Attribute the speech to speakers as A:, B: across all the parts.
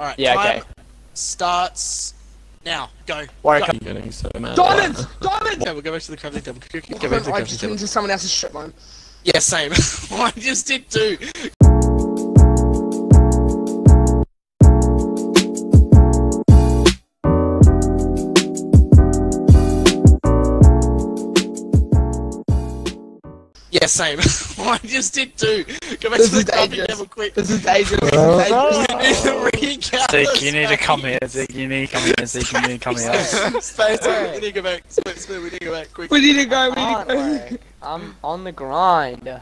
A: Alright,
B: Yeah,
A: time
B: okay.
A: starts now. Go.
B: Warwick,
A: Go.
C: I'm getting so mad.
D: Diamonds! Diamonds!
A: Okay, we'll go back to the crafting table. Go back to the
D: I
A: crafting
D: just
A: table.
D: into someone else's strip mine.
A: Yeah, same. I just did too. Yeah, same. I just did too. Go back
D: This
A: to the crafting
D: dangerous.
A: table quick.
D: This is dangerous. This is dangerous.
A: Need to recount
E: Zeke, you need to come here. Zeke, you need to come here. Zeke, you need to come here.
A: Space, space, we need to go back. Space, space, we need to go back quick.
D: We need to go. We need to go.
B: Warwick. I'm on the grind.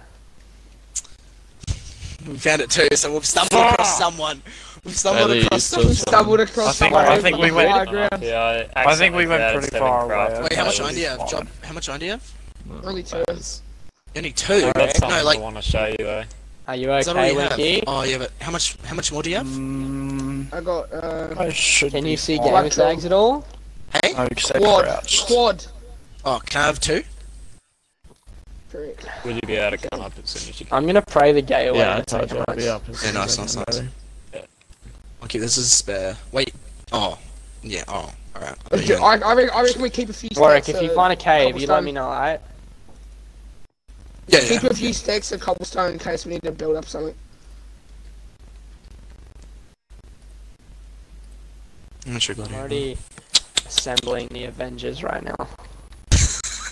A: We found it too, so we've stumbled across someone. We've stumbled
C: Bailey,
A: across
C: you still
A: someone.
D: Stumbled across
E: I think-
D: someone.
E: I think we went-
D: High.
F: Yeah, I,
E: I think we went pretty far away.
A: Wait, how much
E: Okay.
A: iron do you have? Job? How much iron do you have?
D: Only two.
A: Only two.
F: I've got something
A: No, like.
F: I want to show you though.
B: Are you
A: Is that all
B: okay,
A: you?
B: Winky?
A: Oh yeah, but how much? How much more do you have?
E: Mm,
D: I got uh
E: I should
B: Can you see
E: fine.
B: gamer tags at all?
A: Hey.
E: No, except
D: quad.
E: crouch.
D: Quad.
A: Oh, can I have two?
D: Correct.
F: Would you be able to come up as soon as you can?
B: I'm gonna pray the gay away.
C: Yeah, I
B: in
C: told you I'll be up. as
A: Yeah,
C: soon
A: nice,
C: as
A: nice, nice.
C: Bailey.
A: Okay, this is spare. Wait. Oh. Yeah. Oh. All right.
D: Okay, I, I, reckon, I reckon we keep a few
B: Warwick, if you
D: uh,
B: find a cave, you let me know, alright?
A: Yeah. yeah.
D: Keep a few sticks of cobblestone in case we need to build up something.
A: I'm not sure
B: I'm
A: you-
B: already assembling the Avengers right now.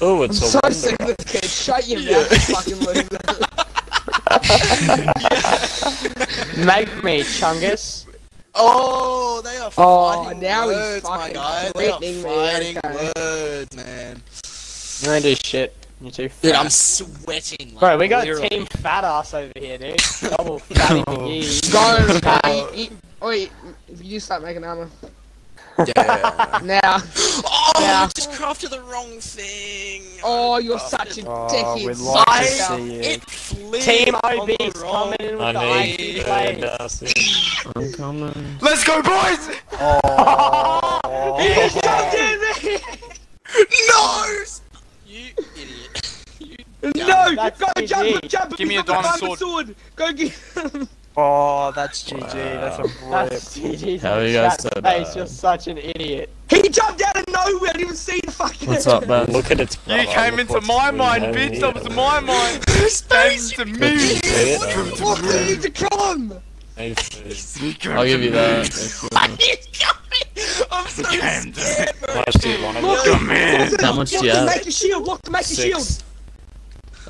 F: Oh, it's I'm a
D: so
F: wonder.
D: sick of this kid. Shut your
A: Yeah.
D: mouth, you fucking loser.
B: Make me, Chungus.
A: Oh, they are
D: Oh,
A: fighting
D: now he's
A: words, my
D: fucking
A: guy. They are
D: threatening me,
A: fighting
D: okay.
A: words, man.
B: You ain't do shit. You too.
A: Dude,
B: fat.
A: I'm sweating. Like,
B: Bro, we got
A: literally.
B: Team Fat Ass over here, dude. Double fatty McGee.
D: Go, eat, eat, wait, if you start making armor.
A: Yeah, yeah, yeah.
D: Now.
A: Oh,
D: Yeah.
A: I just crafted the wrong thing.
D: Oh, you're
A: Crafted
D: such a
E: Oh,
D: dickhead.
E: we'd like to
A: I-
E: see it.
A: It
B: Team
A: on the
B: OB's coming in with
F: I
B: the
F: need
B: IT plays.
F: Darcy.
C: I'm coming.
E: Let's go, boys! Oh,
B: He's touching me!
A: No! You idiot. You
D: No,
B: That's
D: go
B: GG.
D: jump, jump.
E: Give me a diamond
D: sword. Go get
E: oh, that's GG. That's a rip.
B: That's GG's
C: How
B: in
C: you guys
B: chat
C: so
B: space.
C: bad?
B: You're such an idiot.
D: He jumped out of nowhere. I didn't even see the fucking.
C: What's up, man?
F: Look at its
E: You
F: brother,
E: came into my mind,
F: happening
E: bitch. That was my mind.
A: Space,
E: to me.
A: What the fuck
D: do
A: are
D: you
A: you
D: need to kill him?
C: I'll give you that. if you want.
A: I'm so scared, bro.
F: How much do
D: Look,
F: to
E: Come here.
D: look,
C: How much do you have?
D: make a shield. Look to make a shield.
F: Six.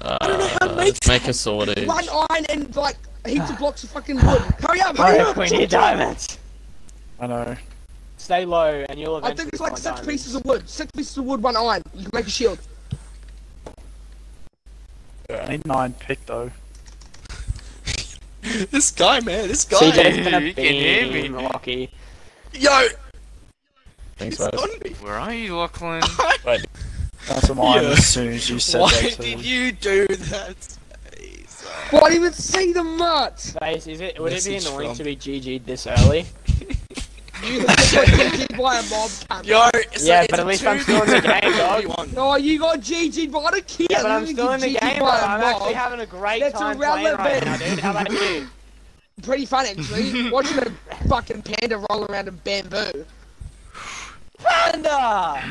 D: don't know how to
C: Uh,
D: make
C: make a sword each.
D: One iron and like heaps of blocks of fucking wood. Hurry up, hurry up.
B: we need diamonds.
E: I know.
B: Stay low and you'll
D: I think it's like six
B: diamonds.
D: pieces of wood. Six pieces of wood, one iron. You can make a shield.
E: I need nine pick though.
A: This guy, man, this guy.
B: CJ's gonna
E: You can hear me,
B: beam
A: Yo,
C: Thanks,
A: he's
C: mate.
A: on me.
E: Where are you, Lachlan?
F: Wait,
E: That's mine
A: Yeah.
E: as soon as you said
A: Why
E: that to
A: did you do that? Why
D: Well, I didn't even see the mutt.
B: Space, is it? Would it be annoying
A: from-
B: to be GG'd this early?
D: You got GG'd by a mob. cunt.
A: Yo, so
B: Yeah, but at least I'm still in the game, dog.
D: No, you got GG'd, but I don't care.
B: Yeah, but I'm still in the game,
D: GG'd
B: bro.
D: by a
B: I'm actually having a great
D: That's
B: time playing right
D: irrelevant.
B: now, dude. How about you?
D: Pretty fun actually. Watching a fucking panda roll around in bamboo.
B: Panda!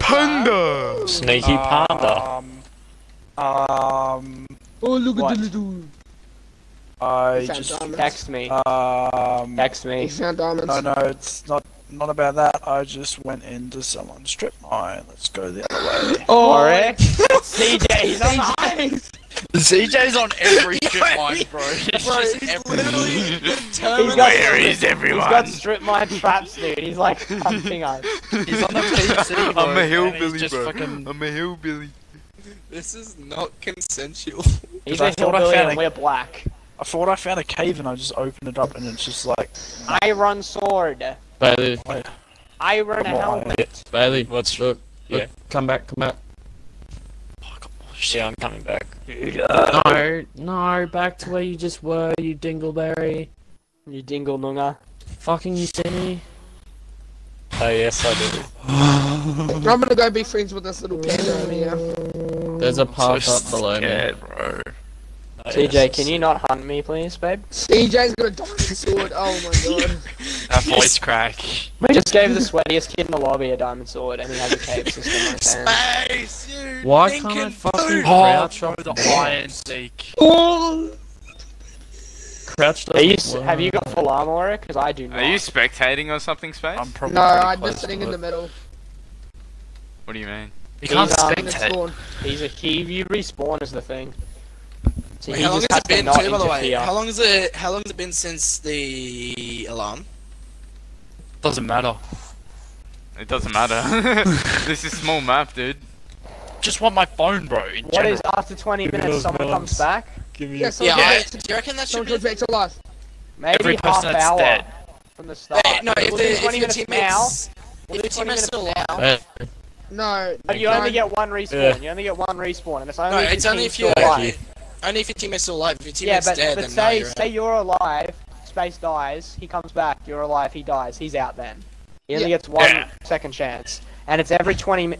E: Panda.
F: Sneaky panda.
E: Um, um,
D: Oh, look
B: What?
D: at the little.
E: I
D: He
E: just
D: diamonds.
B: Text me.
E: um.
B: Text
D: He
B: me.
D: found diamonds.
E: No, no, it's not. Not about that. I just went into someone's strip mine. Let's go the other way.
D: Oh,
B: Warwick. CJ, he's on the high.
E: CJ's on every strip mine, bro. It's
A: Bro,
E: just
A: he's
E: every-
A: literally the
B: He's
A: Terminator.
B: got,
E: Where is
B: he's got strip mine traps, dude. He's like hunting us.
E: He's on the PC, bro.
G: I'm a
E: and
G: hillbilly,
E: he's just
G: bro.
E: Fucking...
G: I'm a hillbilly.
A: This is not consensual.
B: He's
E: I
B: a
E: thought I
B: hillbilly and we're black.
E: I thought I found a cave and I just opened it up and it's just like.
B: Iron sword.
C: Bailey,
B: Iron
E: Come on.
B: helmet.
C: Bailey,
F: What's
C: look, look,
F: Yeah.
C: come back, come back.
F: Yeah, I'm coming back.
C: No, no, back to where you just were, you dingleberry.
B: You dingle nunga.
C: Fucking you see me?
F: Oh yes, I do.
D: I'm gonna go be friends with this little panda over here.
C: There's a path
E: so
C: up below me.
E: bro.
F: No,
B: CJ, can you not hunt me, please, babe?
D: CJ's got a diamond sword. Oh my god.
G: That voice crack.
B: We just gave the sweatiest kid in the lobby a diamond sword, and he has a cave system on his hands.
A: Space, you
C: Why can't I fucking
A: food.
G: Oh,
C: crouch
G: bro,
C: up
G: the iron seek.
D: Oh,
C: Crouch
B: Are you,
C: doesn't
B: have you got full armor? Because I do not.
H: Are you spectating or something, Space?
E: I'm probably
D: no, I'm just sitting in the middle.
H: What do you mean?
G: You can't
B: He's, um,
G: spectate.
D: spawn.
B: He's a he. You respawn is the thing. So
A: Wait,
B: he
A: how long has
B: has
A: it been,
B: to
A: too, by the way? How long is it? How long has it been since the alarm?
G: Doesn't matter.
H: It doesn't matter. this is small map, dude.
G: Just want my phone, bro. In
B: What
G: general.
B: is after 20
C: Give
B: minutes someone
C: melons.
B: comes back?
C: Give me
D: Yeah,
A: Yeah,
D: yeah,
A: do you reckon that should
D: someone
A: be?
D: back to life.
B: Maybe
G: Every
B: half
G: that's
B: hour
G: dead.
B: from the start.
A: Hey, no, if,
B: we'll
A: the,
B: do
A: if
B: 20
A: your
B: minutes now. We'll
A: if
B: do 20 minutes
A: still
B: now.
A: alive,
C: Hey,
D: No.
B: But you
D: no.
B: only get one respawn.
C: Yeah.
B: You only get one respawn, and it's only
A: no,
B: if
A: it's only if you're
B: still alive.
A: Only if your teammate's still alive. If your
B: Yeah, but,
A: dead,
B: but
A: then no,
B: say
A: you're
B: say
A: out.
B: you're alive, Space dies, he comes back, you're alive, he dies, he's out then. He only
D: Yeah.
B: gets one
G: Yeah.
B: second chance, and it's every 20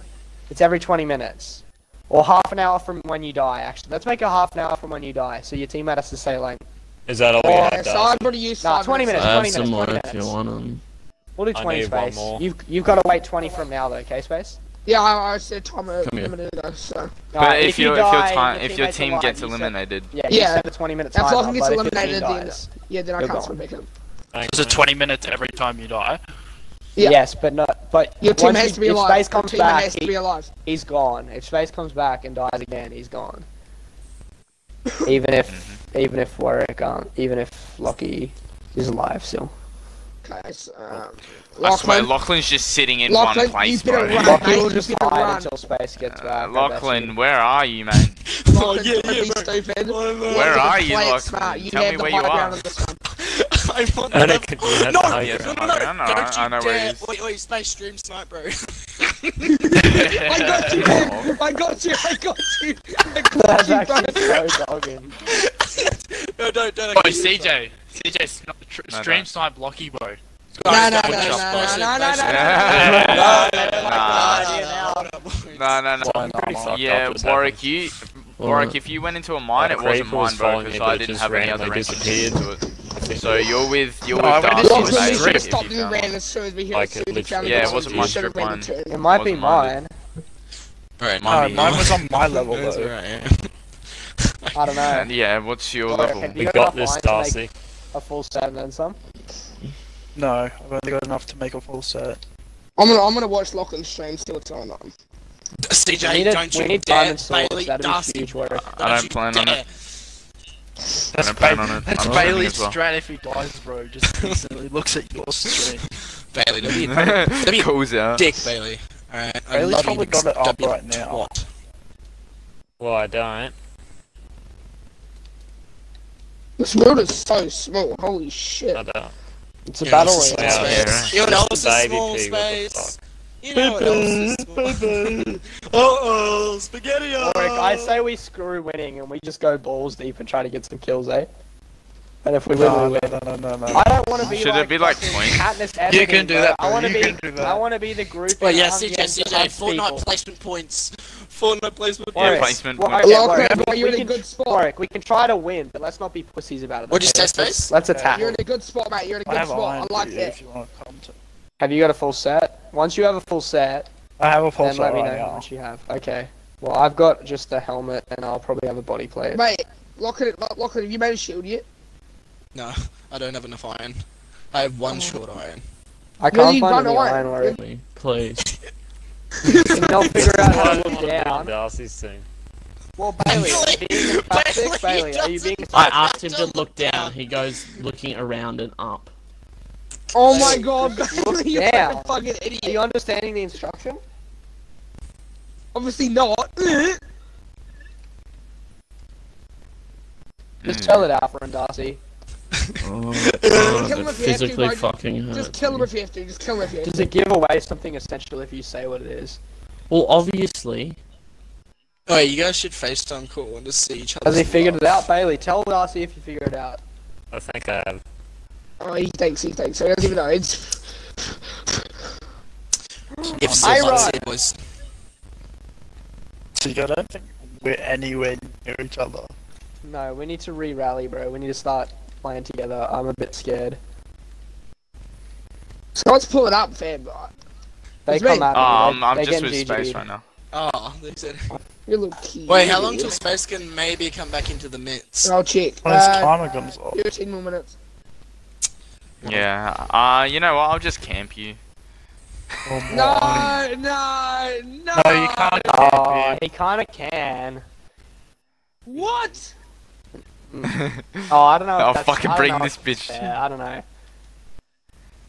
B: it's every 20 minutes. Or half an hour from when you die, actually. Let's make it half an hour from when you die, so your teammate has to say like,
F: Is that all we
B: Oh,
F: have,
D: Yeah, so
F: Darcy?
D: I've already used
B: Nah, 20 minutes.
C: I have
B: 20
C: some
B: minutes,
C: more
B: 20
C: if you
B: minutes.
C: want them.
B: we'll do
F: I
B: 20
F: need one
B: space.
F: more.
B: You've, you've got to wait 20 from now though, okay, Space?
D: Yeah, I, I said time a
C: Come here.
D: minute ago, so.
H: But
B: Alright,
H: if,
B: you
H: your if your time if your team
B: alive,
H: gets
B: you set-
H: eliminated,
B: yeah,
D: Yeah.
B: set a 20 minute
D: If
B: timer,
D: Lachlan gets
B: but if your
D: eliminated, then
B: dies-
D: yeah, then I can't
B: gone.
D: swim back in.
F: Thanks,
G: Is it 20 minutes every time you die?
D: Yeah.
B: Yes, but not. But
D: Your team has
B: you-
D: to be
B: if
D: alive.
B: Space comes back,
D: has to
B: he-
D: be alive.
B: he's gone. If Space comes back and dies again, he's gone. Even if,
H: Mm-hmm.
B: even if Warwick, um, even if Lockie is alive still.
D: Okay, so, um,
H: I swear Lachlan's just sitting in
D: Lachlan,
H: one place,
D: you better
H: bro.
D: run.
B: Lockie
D: you
B: just hide until Space gets
H: Uh,
B: back. I
H: Lachlan, where are you, man?
D: Lachlan,
A: yeah,
D: don't
A: yeah,
D: be stupid.
H: Where are you, Lachlan?
D: You
H: Tell me where you are.
D: ground on this one.
A: I'm on the
F: it could- you have
A: No,
F: the high
H: Yes,
A: no,
F: ground.
A: no, no,
H: I know,
A: don't you
H: I know where he
A: dare-
H: is.
A: Wait, wait, space stream snipe, bro.
D: I got you, man. I got you. I got you. I got
B: That's
D: you, bro.
B: actually so dogging.
A: no, don't, don't.
G: Oh,
A: okay,
G: CJ. CJ, sn- tr-
H: No,
G: stream
H: no.
G: snipe Blocky, bro.
D: No, no, no,
A: Don't
D: no,
A: just
D: no,
A: bullshit,
D: no, no,
A: bullshit.
D: no,
H: Nah.
A: Nah,
H: No, no, no.
F: I'm pretty fucked
H: Yeah,
F: up what's
H: Warwick,
F: happened.
H: you,
C: Well,
H: Warwick, if you went into a mine,
F: Uh,
H: it wasn't
F: Creeper was
H: mine, bro,
F: following
H: because
F: me,
H: I
F: but it
H: didn't
F: just
H: have any other
F: randomly
H: ranges
F: disappeared.
H: into it. So you're with you're
G: No, I
H: with
G: went
H: Darcy
G: into
H: and
G: a
D: Lachlan,
H: Space
D: you should
G: strip.
D: have
H: if
D: stopped
H: you
D: doing
H: found
D: random
H: one.
D: as soon as we hit
F: Like,
D: as soon
F: it
D: as we found
F: literally-
H: Yeah, it
D: the
H: wasn't
D: you
H: my
D: should have
H: strip
D: random
H: mine.
D: too.
B: It might be
H: Wasn't mine,
B: mine.
A: Alright,
E: No,
A: mine,
E: mine was on my level
A: That's
E: though.
A: alright, yeah.
B: I don't know.
H: And yeah, what's your
B: Warwick,
H: level?
B: have you
F: We
B: got
F: got
B: enough
F: this,
B: lines to make
F: Darcy.
B: A full set and then some.
E: No, I've only got enough to make a full set.
D: I'm gonna, I'm gonna watch Lachlan stream, see what's going on.
B: We
A: CJ,
B: need, a,
A: don't
B: we
A: you
B: need
A: dare,
B: diamond.
A: Bailey,
B: That'd
A: Darcy.
B: be huge work.
H: I don't
A: you
H: plan on it.
G: That's,
H: I don't plan on it.
G: that's Bailey's
H: well.
G: strat if he dies, bro. Just instantly looks at your stream.
A: Bailey, don't be, don't be a
H: Calls out.
A: dick, Bailey. Alright, I
E: Bailey's probably got it up
A: don't be a
E: right now.
A: twat.
F: Well, I don't.
D: This world is so small. Holy shit.
F: I don't.
B: It's a
A: You
B: battle
A: what else
B: royale.
F: royale. Yeah,
A: space? You know what else is
F: Baby
A: small
F: pig,
A: space? You know what else is small? Uh-oh, spaghetti
B: Warwick, I say we screw winning and we just go balls deep and try to get some kills, eh? And if we win,
E: No,
B: we
E: no,
B: win.
E: no, no, no, no.
B: I don't want to be
H: Should it be like
B: fucking
H: points?
G: You can do
B: bro.
G: that,
B: I want to
G: You
B: be.
G: can do that.
B: I want to be the group.
A: Wait, yeah, CJ, CJ, Fortnite
B: people.
A: placement points. Fortnite placement
H: Yeah,
B: Warwick,
H: placement
B: Warwick,
H: points.
B: okay,
D: Lachlan,
B: Warwick,
D: you're in a good spot.
B: Warwick, we can try to win, but let's not be pussies about it.
A: What'd you
B: okay?
A: say,
B: Let's-
A: Space?
B: Let's attack.
D: You're in a good spot, mate. You're in a
E: I
D: good
E: have
D: spot.
E: iron
D: I like
E: for you
D: that.
E: if you want to come to.
B: Have you got a full set? Once you have a full set,
E: I have a full
B: then
E: set
B: let me know
E: right
B: how
E: now.
B: much you have. Okay. Well, I've got just a helmet, and I'll probably have a body plate.
D: Mate, Lachlan, Lachlan, have you made a shield yet?
A: No, I don't have enough iron. I have one oh. short iron.
B: I can't find
D: run
B: any
D: away.
B: iron Warwick.
C: Please, Please.
B: And I'll figure out how to
F: don't
B: look
F: want to be on
B: down.
F: Darcy's team.
B: Well, Bailey, are you being a tactic? Bailey, are you being a
C: I
B: tactic?
C: asked him to look down. He goes looking around and up.
D: Oh my god,
B: Look
D: you're
B: down.
D: a fucking
B: Are
D: idiot.
B: you understanding the instruction?
D: Obviously not.
B: Hmm.
H: Just
B: tell it out for him, Darcy.
C: Oh,
D: Kill
C: God,
D: him if you have to,
C: physically fucking hurts.
D: Just kill him if you have to. Just kill him if you have to.
B: Does it give away something essential if you say what it is?
C: Well, obviously.
A: Oh, you guys should FaceTime call and just see each other.
B: Has he figured it out, Bailey? Tell Darcy if you figure it out.
F: I think I have.
D: Oh, he thinks, he thinks. So he doesn't even know. It's...
A: If so,
B: I
A: let's
B: run.
A: see, boys.
E: See, I don't think we're anywhere near each other.
B: No, we need to re-rally, bro. We need to start playing together. I'm a bit scared.
D: Scott's pulling up, fam.
B: They
D: It's
B: come
D: me.
B: at me.
H: Um,
B: they're,
H: I'm
B: they're
H: just
B: getting
H: with space
B: GG'd.
H: right now.
A: Oh, they said.
D: You look cute.
A: Wait, how long till Space can maybe come back into the midst?
D: I'll check.
E: When his
D: Uh,
E: timer comes off.
D: 13 more minutes.
H: Yeah. Uh, you know what? I'll just camp you.
E: Oh.
D: No, no, no.
E: No, you can't
B: Oh,
E: camp
B: he kind of can.
D: What? Mm.
B: Oh, I don't know.
H: I'll fucking
B: I
H: bring this bitch.
B: fair, I don't know.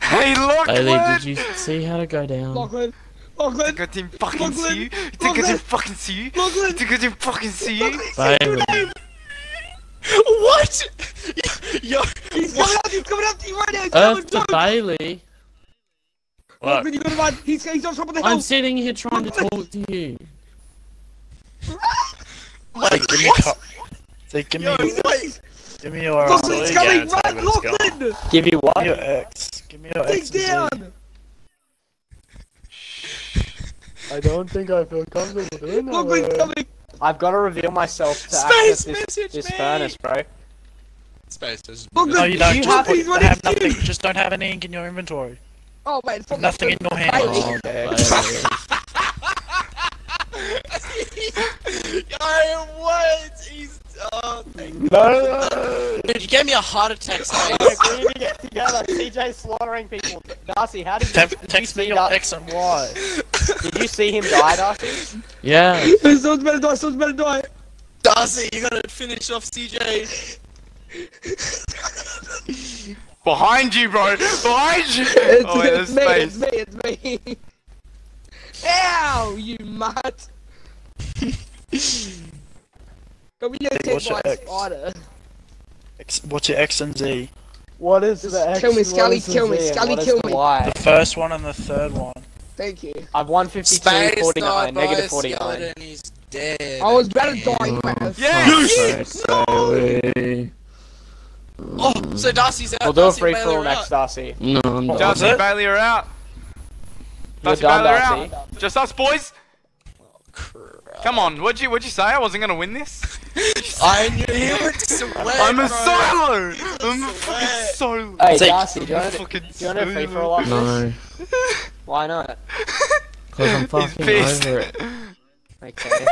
H: Hey,
C: Bailey, did you see how to go down?
D: Lachlan. Lachlan.
H: Think I didn't fucking
D: Lachlan,
H: see you? You think I didn't fucking see you? You
D: Lachlan.
H: think I didn't fucking see you?
C: Bailey.
A: What? Yo,
D: He's coming up. He's coming up to you right now. He's coming.
C: Earth to
D: Don't.
C: Bailey.
F: What?
D: Lachlan, you gotta run. He's, he's on top of the hill.
C: I'm sitting here trying to talk to you.
E: Hey, give me a cup. Say, give me,
A: yo, wait.
E: give me your,
D: Lachlan,
E: give
D: he's
E: me
D: coming.
F: Yeah,
D: Run,
F: it's over, let's
D: Lachlan.
B: Give you what?
E: your X. Give me your
D: Dig
E: X. and
D: down.
B: I don't think I feel comfortable doing
D: Lachlan's coming.
B: I've got to reveal myself to
A: Space
B: access this, this furnace, bro.
A: Space just.
D: Lachlan,
E: No, you don't.
B: You
E: just
B: have-
E: put, have
D: to you.
E: Just don't have any ink in your inventory.
D: Oh, wait. fuck
E: Nothing in your hand.
D: Bailey.
C: Oh,
B: Okay.
A: Yo, what? He's. Oh, thank
B: No!
A: Dude, you gave me a heart attack, Space.
B: we need to get together. CJ's slaughtering people. Darcy, how did you,
E: Te-
B: did you
E: text me
B: see
E: your
B: Dar-
E: X and Y.
B: Did you see him die, Darcy?
C: Yeah.
D: Someone's better die. Someone's better die.
A: Darcy, you gotta finish off CJ.
H: Behind you, bro! Behind you!
D: It's,
H: Oh, wait,
D: it's me.
H: space.
D: It's me. It's me. Ow, you mutt. Come here,
E: Hey,
D: take
E: what's your X?
D: spider.
E: X, what's your X and Z?
B: What is
D: Just
B: the X?
D: kill me, Scully, kill me, Scully, kill me.
B: Y?
E: The first one and the third one.
D: Thank you.
B: I've 152,
A: Space
B: 49,
A: died by
B: negative
A: a
B: 49.
A: skeleton, He's dead.
D: I was about to die, man.
H: Yes!
C: Bailey.
A: Oh, so Darcy's out.
B: We'll do a
A: Darcy
B: free
A: and
B: for all
A: Bailey
B: next. Darcy.
C: No, I'm
E: What
C: done.
H: Darcy
E: it?
H: Bailey are out.
B: You're
H: Darcy
B: done,
H: Bailey are
B: Darcy.
H: out. Just us boys.
A: Oh, crap.
H: Come on, what'd you what'd you say? I wasn't gonna win this.
A: I knew he would sweat.
H: I'm a
A: bro.
H: solo. I'm a fucking solo.
B: Hey,
E: Take-
B: Darcy, do you want to
H: fucking
B: do you want to free for
H: solo.
B: all
C: No.
B: Why not?
C: because I'm fucking over it.
B: Okay.